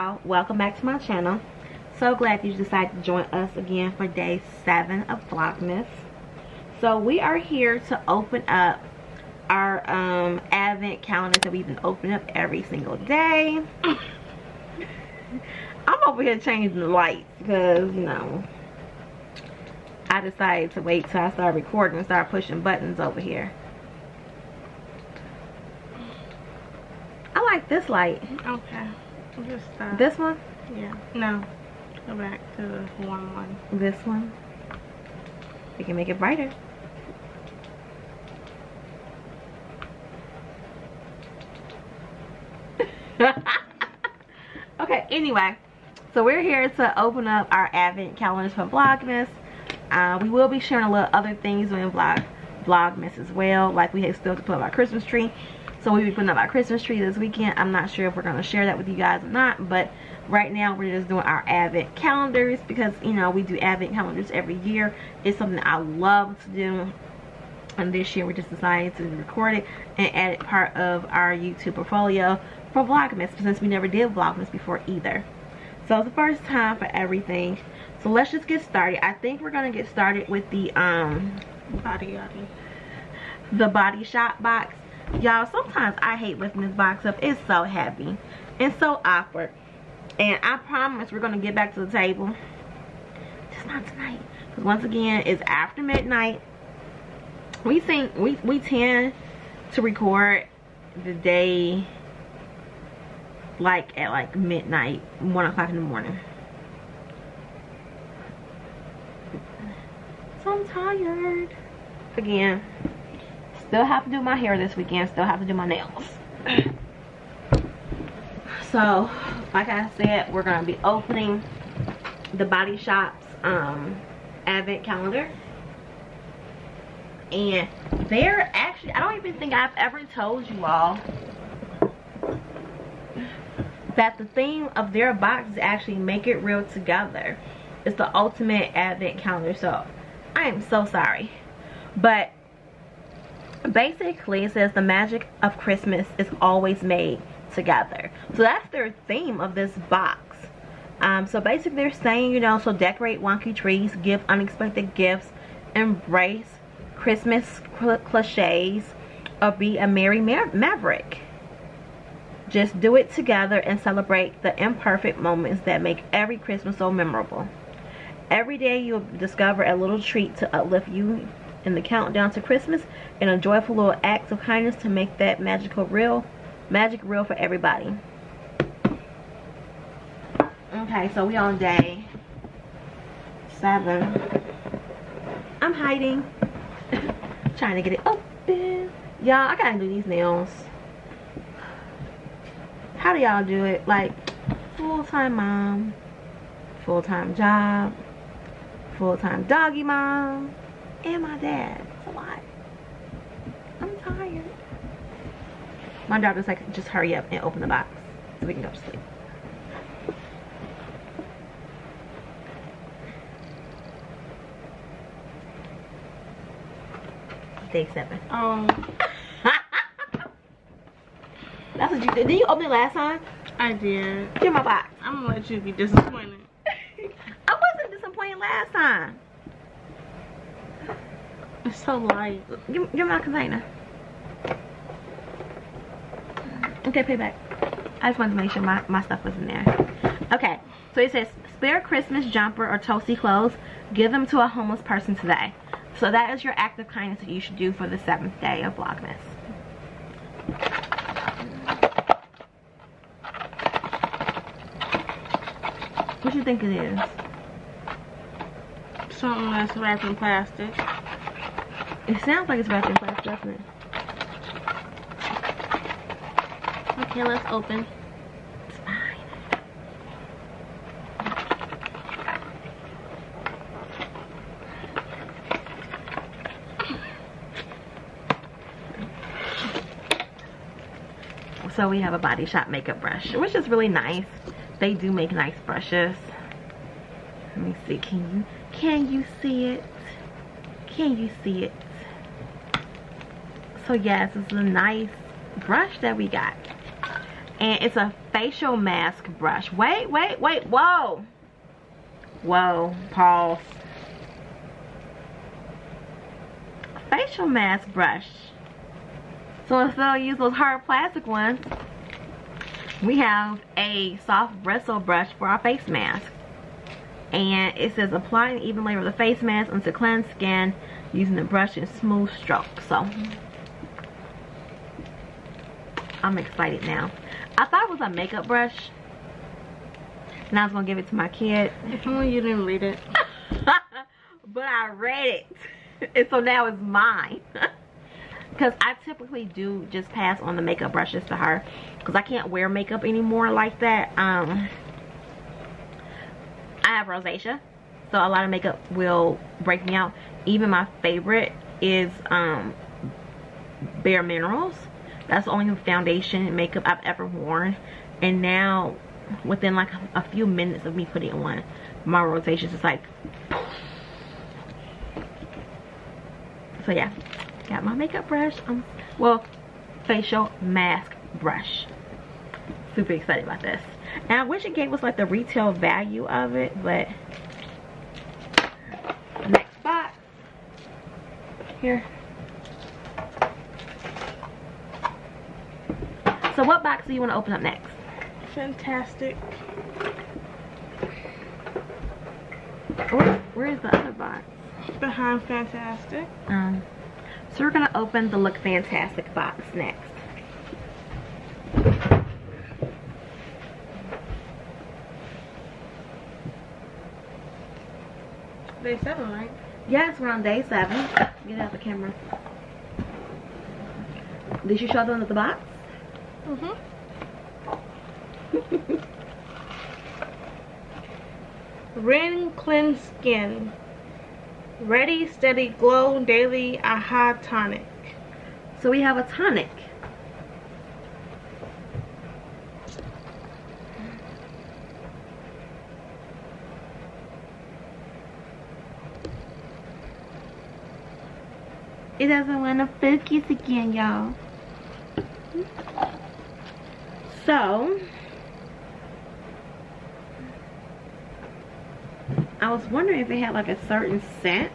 y'all. Welcome back to my channel. So glad you decided to join us again for day seven of vlogmas. So we are here to open up our um advent calendar that we've been opening up every single day. I'm over here changing the lights because you know i decided to wait till i start recording and start pushing buttons over here. I like this light. Okay. Just stop. this one Yeah. No. Go back to the one one. this one we can make it brighter okay anyway so we're here to open up our advent calendars for vlogmas uh, we will be sharing a little other things during vlog vlogmas as well like we have still to put up our christmas tree so we'll be putting up our christmas tree this weekend. I'm not sure if we're going to share that with you guys or not but right now we're just doing our advent calendars because you know we do advent calendars every year. It's something i love to do. And this year we just decided to record it and add it part of our youtube portfolio for vlogmas since we never did vlogmas before either. So it's the first time for everything. So let's just get started. I think we're gonna get started with the um Body yaddy. the body shop box y'all sometimes i hate lifting this box up. It's so heavy. And so awkward. And i promise we're gonna get back to the table. Just not tonight. Because once again it's after midnight. We think we we tend to record the day like at like midnight one o'clock in the morning. So i'm tired. Again still have to do my hair this weekend still have to do my nails. So like i said we're gonna be opening the body shop's um advent calendar. And they're actually i don't even think i've ever told you all that the theme of their box is actually make it real together. It's the ultimate advent calendar so i am so sorry. But basically it says the magic of christmas is always made together. So that's their theme of this box. Um, so basically they're saying you know so decorate wonky trees give unexpected gifts embrace christmas cl cliches or be a merry ma maverick. Just do it together and celebrate the imperfect moments that make every christmas so memorable. Every day you'll discover a little treat to uplift you in the countdown to Christmas and a joyful little acts of kindness to make that magical real magic real for everybody. Okay, so we on day seven. I'm hiding. Trying to get it open. Y'all, I gotta do these nails. How do y'all do it? Like full-time mom, full-time job, full-time doggy mom and my dad. It's a lot. I'm tired. My job is like, just hurry up and open the box so we can go to sleep. Day seven. Um, That's what you did. Did you open it last time? I did. Give my box. I'm gonna let you be disappointed. I wasn't disappointed last time. It's so light. Give, give me my container. Okay, payback. I just wanted to make sure my, my stuff was in there. Okay, so it says, spare Christmas jumper or toasty clothes. Give them to a homeless person today. So that is your act of kindness that you should do for the seventh day of Vlogmas. What you think it is? Something that's wrapped in plastic. It sounds like it's wrapped in doesn't it? Okay, let's open. It's fine. So we have a Body Shop makeup brush, which is really nice. They do make nice brushes. Let me see. Can you can you see it? Can you see it? So yes, it's a nice brush that we got. And it's a facial mask brush. Wait, wait, wait, whoa. Whoa, pause. Facial mask brush. So instead of use those hard plastic ones, we have a soft bristle brush for our face mask. And it says apply an even layer of the face mask onto cleansed skin using the brush in smooth strokes. So I'm excited now. I thought it was a makeup brush. And I was gonna give it to my kid. Only you didn't read it. but I read it. And so now it's mine. Because I typically do just pass on the makeup brushes to her. Because I can't wear makeup anymore like that. Um, I have rosacea. So a lot of makeup will break me out. Even my favorite is um, Bare Minerals. That's the only foundation makeup I've ever worn. And now, within like a few minutes of me putting it on, my rosacea is like... So yeah, got my makeup brush. Um, well, facial mask brush. Super excited about this. And I wish it gave us like the retail value of it, but next box. Here. What box do you want to open up next? Fantastic. Where, where is the other box? Behind Fantastic. Um, so we're gonna open the Look Fantastic box next. Day seven, right? Yes, we're on day seven. Get out the camera. Did you show them the box? Mm-hmm. REN Cleanse Skin. Ready, Steady Glow Daily Aha Tonic. So we have a tonic. It doesn't want to focus again, y'all. So, I was wondering if it had like a certain scent,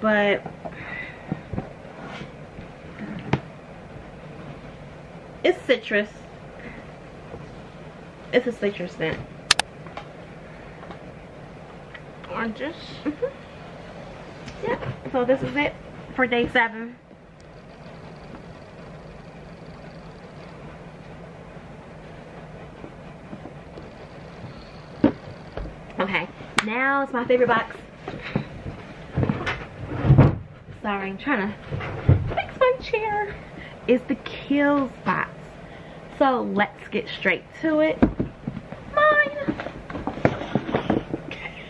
but it's citrus. It's a citrus scent. Oranges. Mm-hmm. Yep. So this is it for day seven. Okay, now it's my favorite box. Sorry, I'm trying to fix my chair. It's the Kiehl's box. So let's get straight to it. Mine.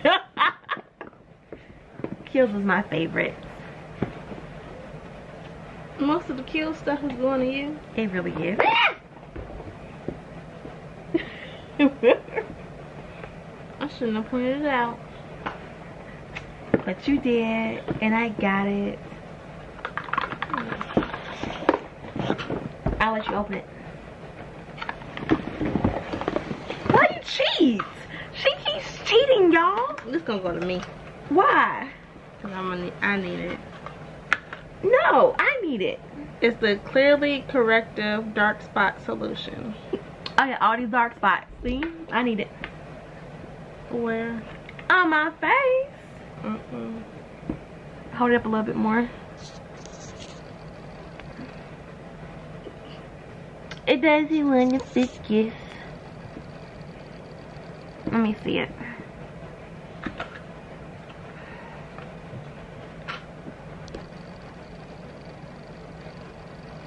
Kiehl's is my favorite. Most of the kill stuff is going to you. It really is. I shouldn't have pointed it out. But you did, and I got it. I'll let you open it. Why you cheat? She keeps cheating, y'all. This gonna go to me. Why? Cause I'm gonna need, I need it. No, I need it. It's the Clearly Corrective Dark Spot Solution. Oh, I got all these dark spots. See? I need it. Where? On my face. Mm-mm. Hold it up a little bit more. It doesn't want to focus. Let me see it.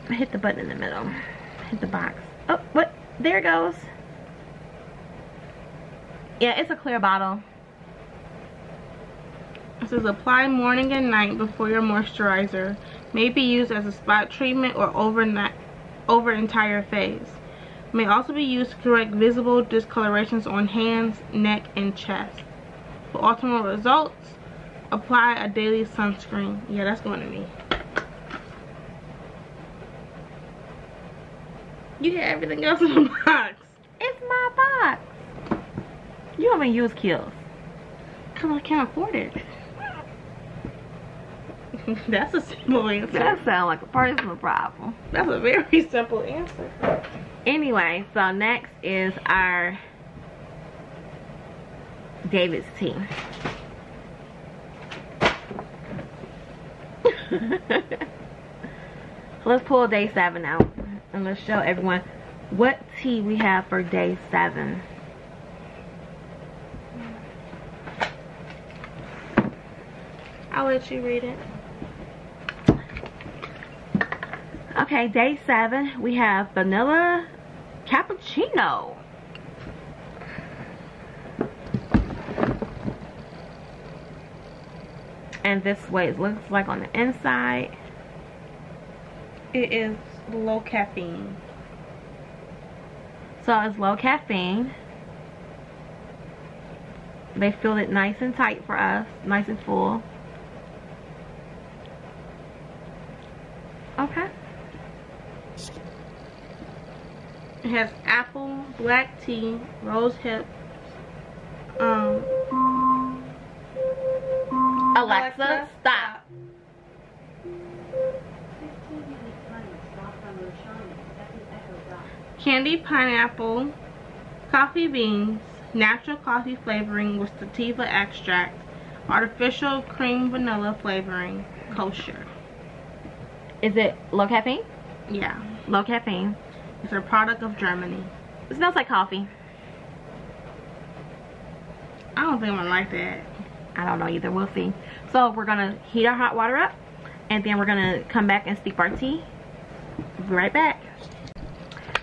Hit the button in the middle. Hit the box. Oh, what? There it goes. Yeah, it's a clear bottle. It says apply morning and night before your moisturizer. May be used as a spot treatment or overnight over entire face. May also be used to correct visible discolorations on hands, neck, and chest. For optimal results, apply a daily sunscreen. Yeah, that's going to me. You get everything else in the box. It's my box. You don't even use Kiehl's. Cause I can't afford it. That's a simple answer. That sounds like a personal problem. That's a very simple answer. Anyway, so next is our David's tea. let's pull day seven out and let's show everyone what tea we have for day seven. Let you read it. Okay, day seven, we have vanilla cappuccino. And this way it looks like on the inside. It is low caffeine. So it's low caffeine. They filled it nice and tight for us, nice and full. Okay. It has apple, black tea, rose hips, um, Alexa, Alexa, stop. Candy pineapple, coffee beans, natural coffee flavoring with stevia extract, artificial cream vanilla flavoring, kosher. Is it low caffeine? Yeah, Low caffeine. it's a product of Germany. It smells like coffee. I don't think I'm gonna like that. I don't know either. We'll see. So we're gonna heat our hot water up, and then we're gonna come back and steep our tea. Be right back.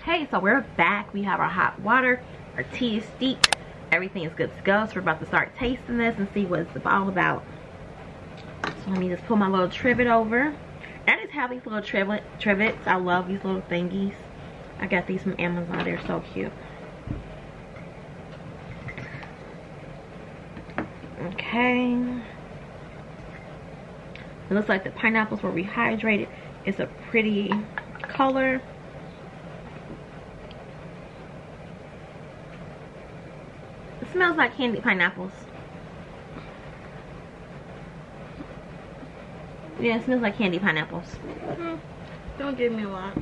Hey, so we're back. We have our hot water. Our tea is steeped. Everything is good to go. So we're about to start tasting this and see what it's all about. So let me just pull my little trivet over. I just have these little trivet trivets. I love these little thingies. I got these from Amazon. They're so cute. Okay. It looks like the pineapples were rehydrated. It's a pretty color. It smells like candy pineapples. Yeah, it smells like candy pineapples. Hmm, Don't give me a lot.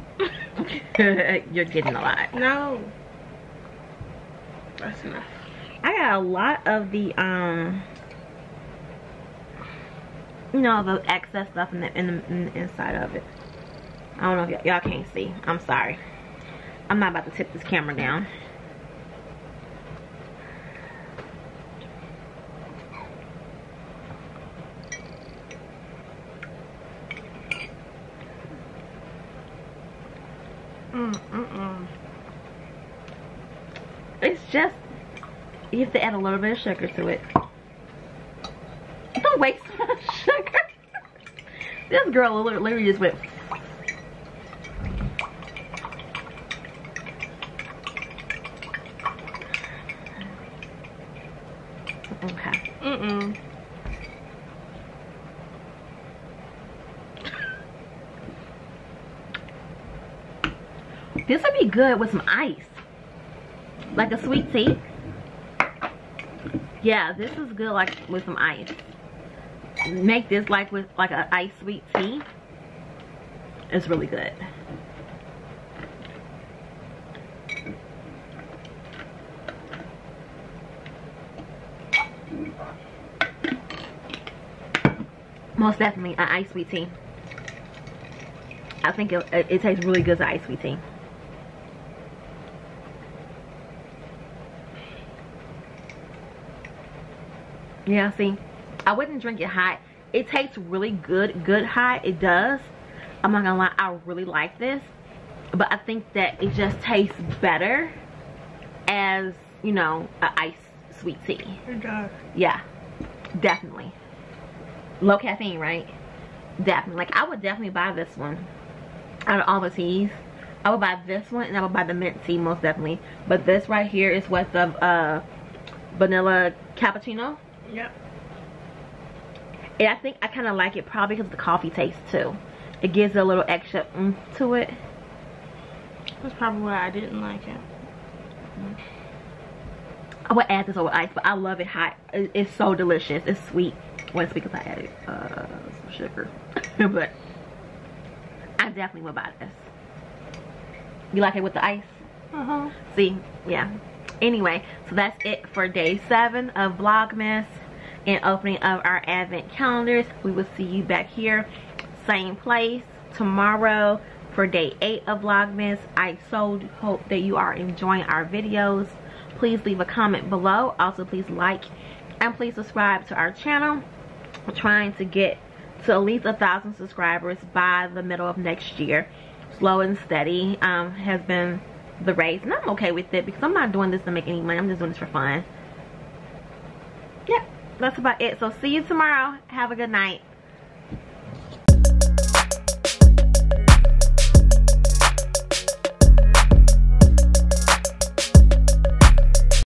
You're getting a lot. No. That's enough. I got a lot of the um you know the excess stuff in the in the, in the inside of it. I don't know if y'all can't see. I'm sorry. I'm not about to tip this camera down. Mm, mm, mm. It's just you have to add a little bit of sugar to it. Don't waste sugar. this girl literally literally just went. Okay. Mm-mm. This would be good with some ice. Like a sweet tea. Yeah, this is good like with some ice. Make this like with like an ice sweet tea. It's really good. Most definitely an ice sweet tea. I think it, it, it tastes really good as ice sweet tea. Yeah, see, I wouldn't drink it hot. It tastes really good, good hot. It does. I'm not gonna lie, I really like this. But I think that it just tastes better as, you know, a ice sweet tea. It does. Yeah, definitely. Low caffeine, right? Definitely. Like, I would definitely buy this one out of all the teas. I would buy this one and I would buy the mint tea most definitely. But this right here is what the uh, vanilla cappuccino. Yep. And I think I kind of like it probably because of the coffee taste too. It gives it a little extra mm to it. That's probably why I didn't like it. I would add this over ice, but I love it hot. It's so delicious. It's sweet. Well, it's because I added uh, some sugar. but I definitely would buy this. You like it with the ice? Uh-huh. See, yeah. Anyway, so that's it for day seven of Vlogmas and opening of our advent calendars. We will see you back here, same place, tomorrow for day eight of Vlogmas. I so hope that you are enjoying our videos. Please leave a comment below. Also, please like and please subscribe to our channel. We're trying to get to at least a thousand subscribers by the middle of next year. Slow and steady um, has been the race. And I'm okay with it because I'm not doing this to make any money. I'm just doing this for fun. Yeah, that's about it. So see you tomorrow. Have a good night.